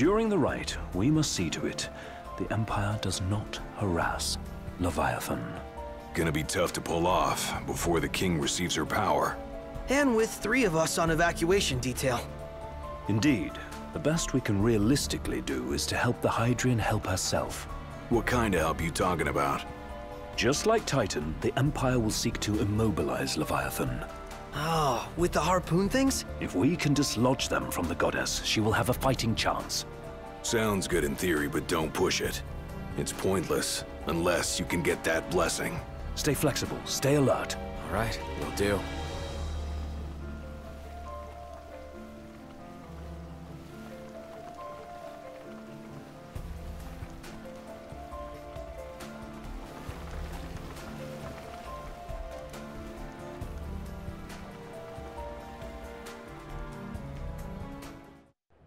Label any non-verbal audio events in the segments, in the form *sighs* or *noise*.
During the rite, we must see to it the Empire does not harass Leviathan. Gonna be tough to pull off before the king receives her power. And with three of us on evacuation detail. Indeed, the best we can realistically do is to help the Hydraean help herself. What kind of help you talking about? Just like Titan, the Empire will seek to immobilize Leviathan. Oh, with the harpoon things? If we can dislodge them from the Goddess, she will have a fighting chance. Sounds good in theory, but don't push it. It's pointless, unless you can get that blessing. Stay flexible, stay alert. All right, we'll do.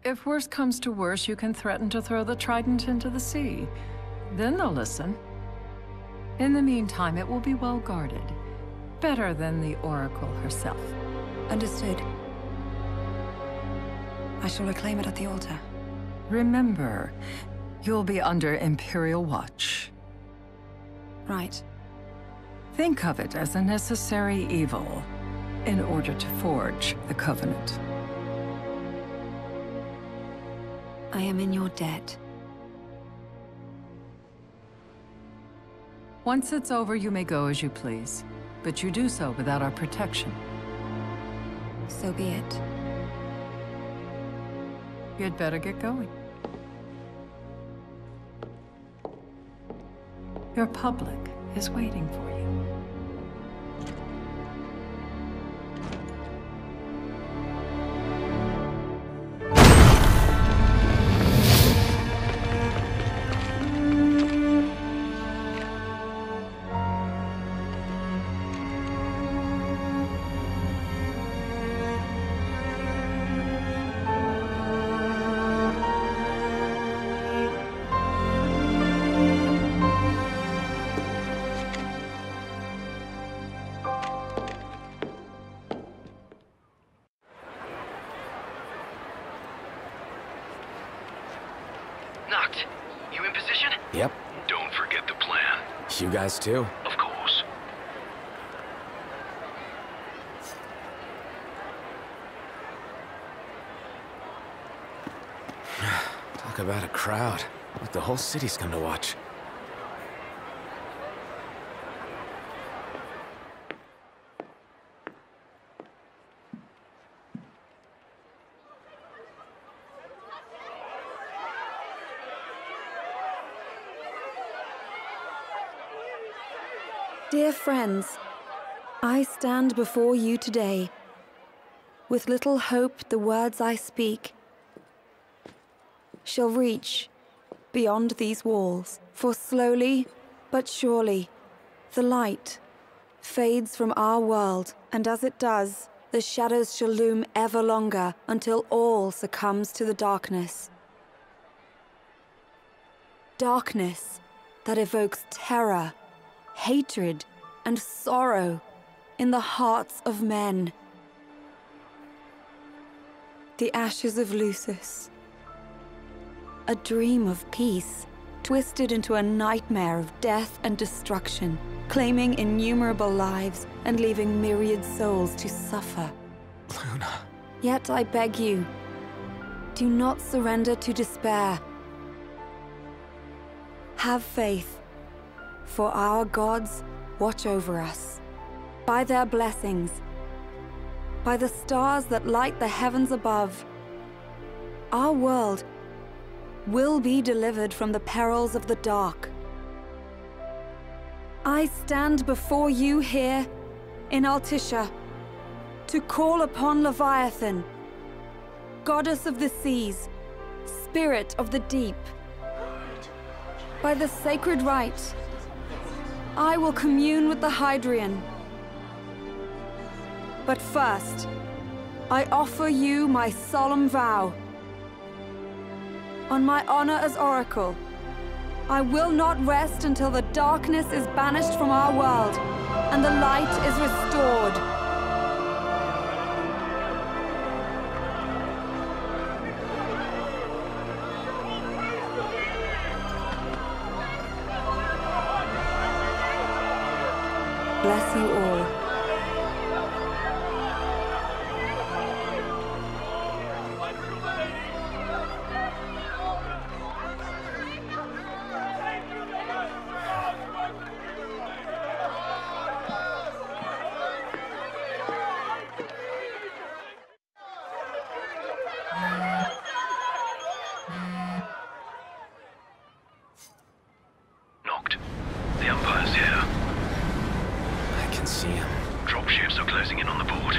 If worse comes to worse, you can threaten to throw the trident into the sea. Then they'll listen. In the meantime, it will be well guarded. Better than the Oracle herself. Understood. I shall reclaim it at the altar. Remember, you'll be under Imperial watch. Right. Think of it as a necessary evil in order to forge the Covenant. I am in your debt. Once it's over, you may go as you please. But you do so without our protection. So be it. You'd better get going. Your public is waiting for you. Guys too. Of course. *sighs* Talk about a crowd. Like the whole city's come to watch. Friends, I stand before you today. With little hope, the words I speak shall reach beyond these walls. For slowly but surely, the light fades from our world, and as it does, the shadows shall loom ever longer until all succumbs to the darkness. Darkness that evokes terror, hatred, and sorrow in the hearts of men. The ashes of Lucis. A dream of peace, twisted into a nightmare of death and destruction, claiming innumerable lives and leaving myriad souls to suffer. Luna. Yet I beg you, do not surrender to despair. Have faith, for our gods watch over us. By their blessings, by the stars that light the heavens above, our world will be delivered from the perils of the dark. I stand before you here in Altissia to call upon Leviathan, goddess of the seas, spirit of the deep. By the sacred rite, I will commune with the Hydraean. But first, I offer you my solemn vow. On my honor as Oracle, I will not rest until the darkness is banished from our world and the light is restored. can see them. Dropships are closing in on the board.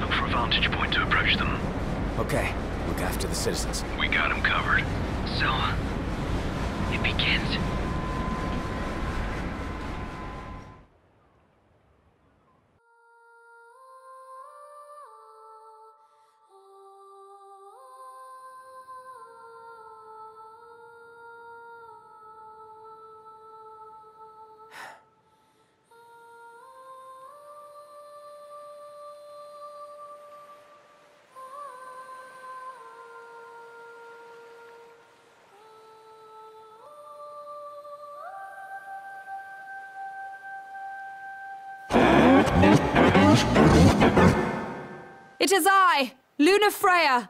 Look for a vantage point to approach them. Okay. Look after the citizens. We got them covered. So, it begins. It is I, Lunafreya,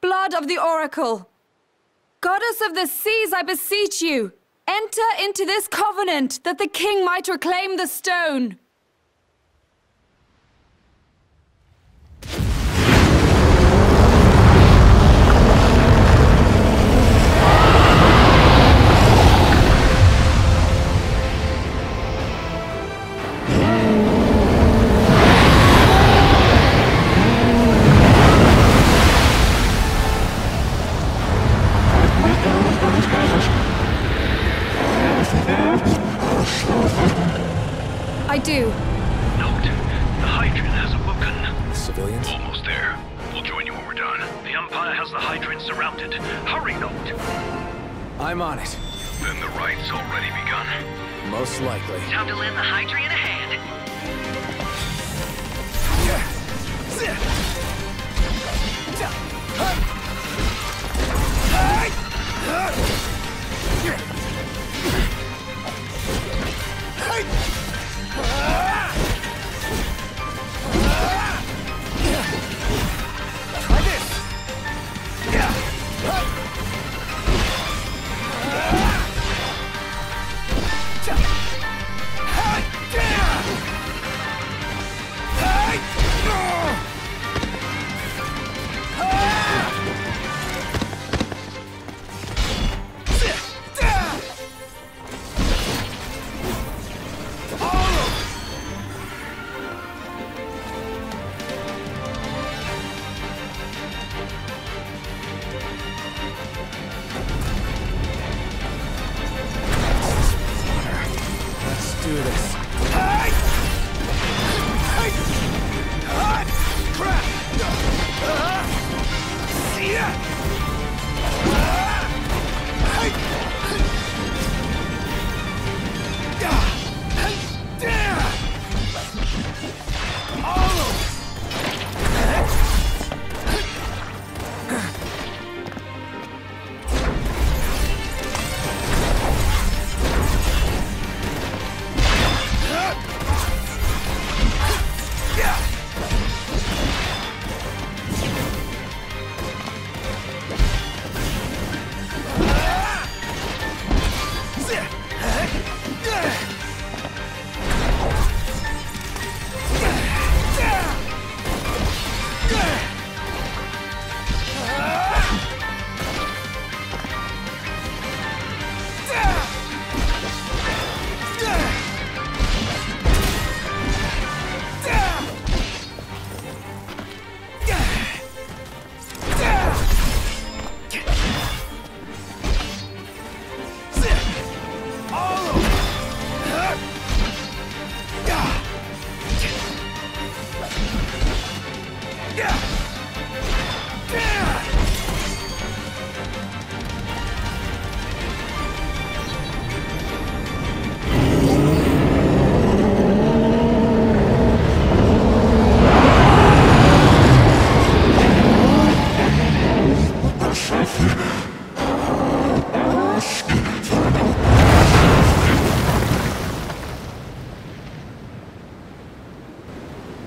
blood of the Oracle. Goddess of the seas, I beseech you, enter into this covenant that the king might reclaim the stone.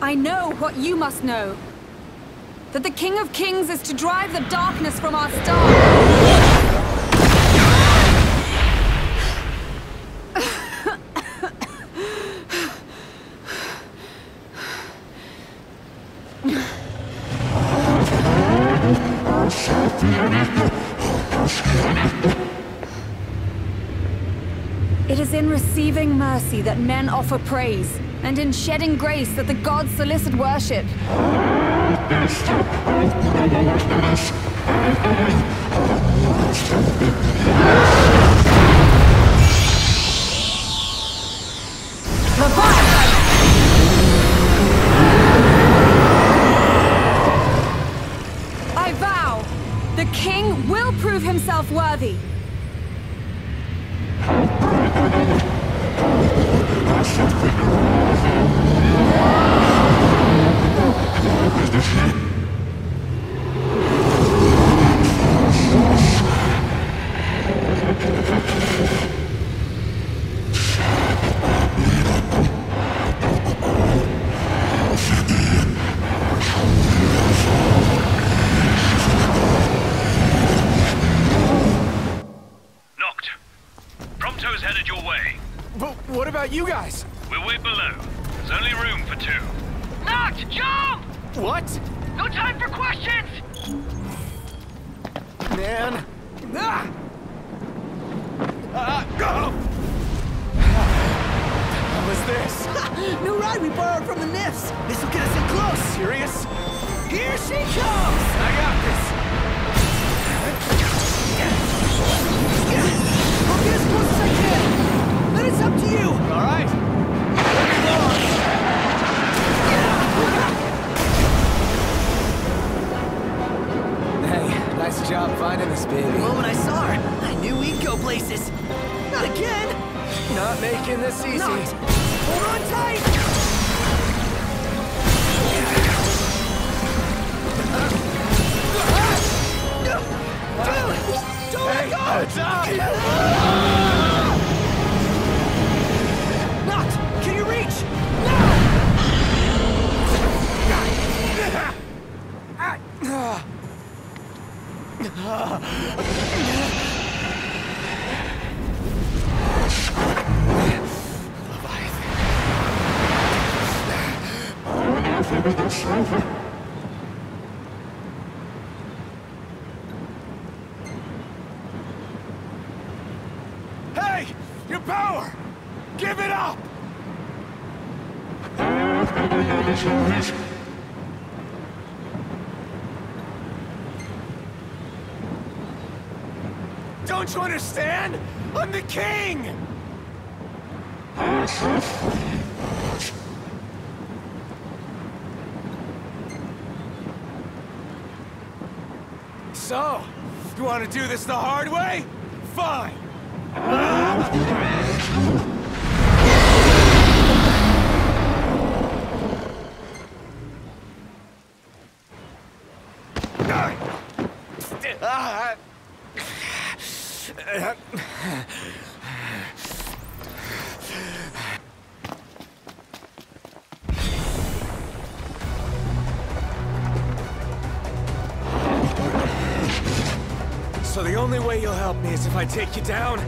I know what you must know. That the King of Kings is to drive the darkness from our star. It is in receiving mercy that men offer praise, and in shedding grace that the gods solicit worship. I Prompto's headed your way. But what about you guys? We'll wait below. There's only room for two. Noct! Jump! What? No time for questions! Man. Ah! Ah, go! What was this? *laughs* New ride we borrowed from the Nifs. This will get us in close. Serious? Here she comes! I got this. Then it's up to you. All right. Hey, nice job finding this baby. The moment I saw her, I knew we'd go places. Not again. Not making this easy. Not. Hold on tight. Don't let go. Verweise. Hilfe mit der Schleife. Understand? I'm the king! So, you want to do this the hard way? Fine! If I take you down?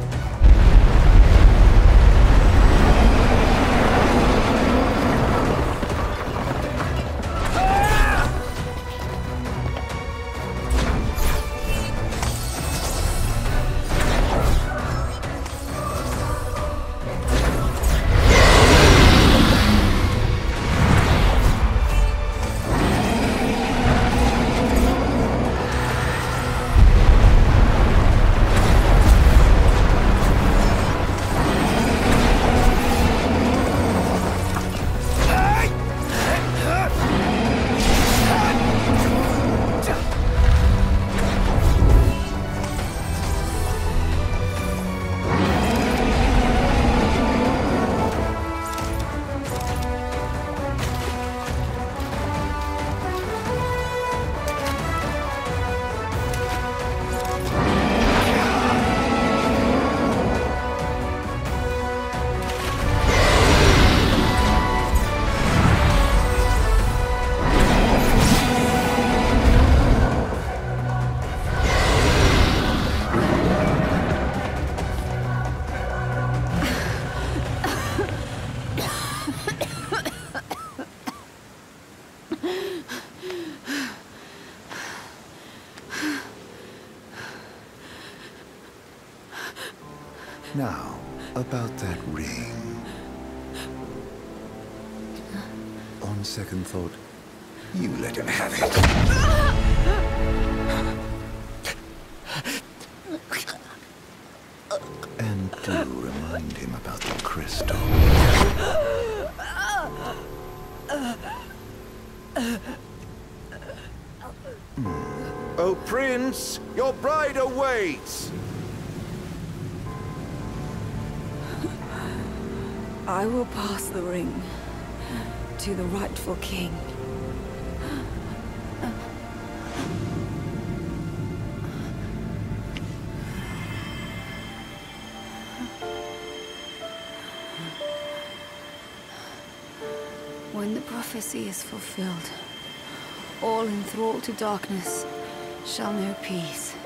Now, about that ring. On second thought, You let him have it. And do remind him about the crystal. Oh, Prince, your bride awaits! I will pass the ring to the rightful king. When the prophecy is fulfilled, all enthralled to darkness shall know peace.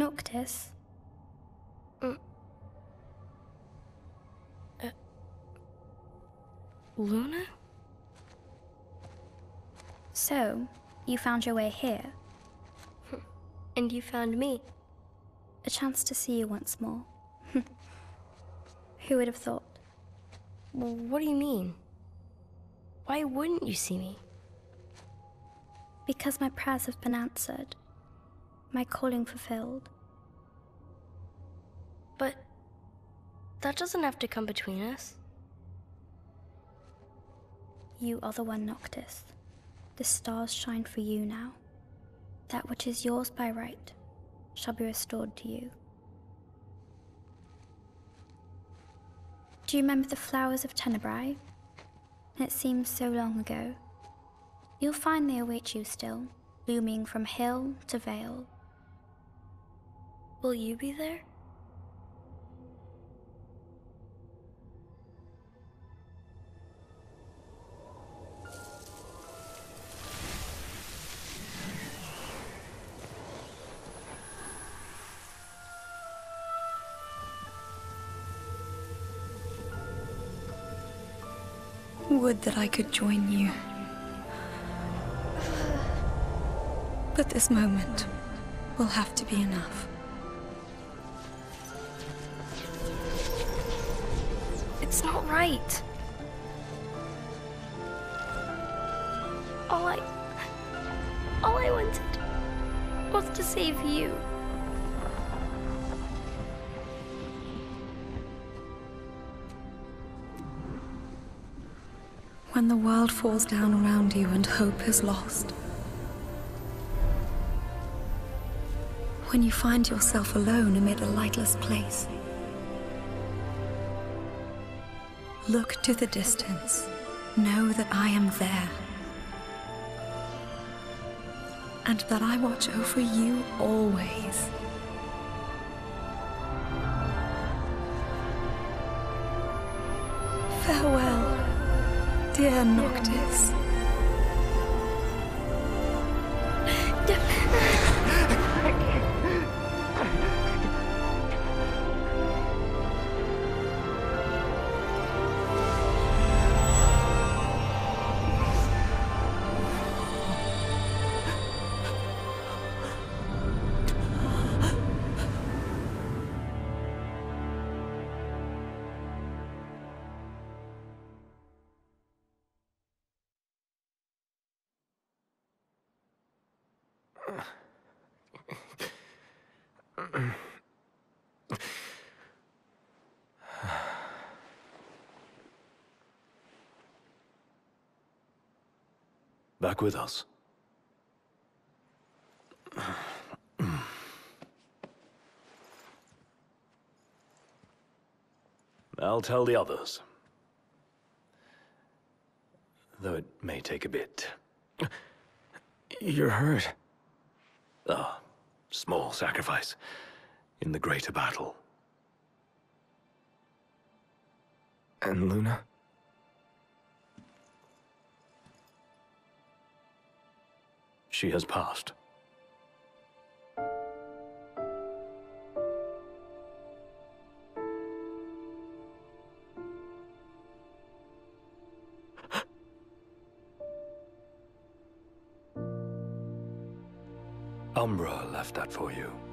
Noctis? Uh, Luna? So, you found your way here. And you found me. A chance to see you once more. *laughs* Who would have thought? Well, what do you mean? Why wouldn't you see me? Because my prayers have been answered. My calling fulfilled. But that doesn't have to come between us. You are the one, Noctis. The stars shine for you now. That which is yours by right shall be restored to you. Do you remember the flowers of Tenebrae? It seems so long ago. You'll find they await you still, blooming from hill to vale. Will you be there? Would that I could join you. But this moment will have to be enough. It's not right. All I. All I wanted was to save you. When the world falls down around you and hope is lost. When you find yourself alone amid a lightless place. Look to the distance. Know that I am there. And that I watch over you always. Farewell, dear Noctis. Back with us. I'll tell the others. Though it may take a bit. You're hurt. A small sacrifice in the greater battle. And Luna? She has passed. *gasps* Umbra left that for you.